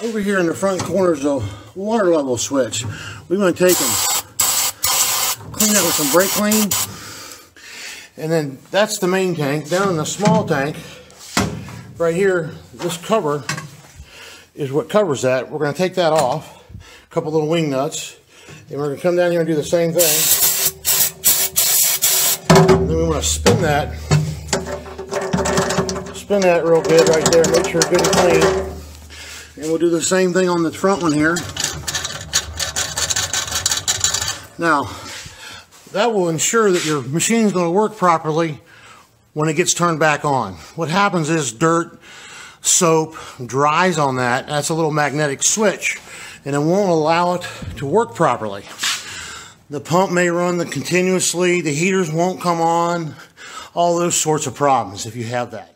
Over here in the front corner is a water level switch. We're going to take and clean that with some brake clean. And then that's the main tank. Down in the small tank, right here, this cover is what covers that. We're going to take that off, a couple little wing nuts, and we're going to come down here and do the same thing. And then we want to spin that, spin that real good right there, make sure it's good and clean. And we'll do the same thing on the front one here. Now, that will ensure that your machine is going to work properly when it gets turned back on. What happens is dirt, soap dries on that. That's a little magnetic switch and it won't allow it to work properly. The pump may run continuously, the heaters won't come on, all those sorts of problems if you have that.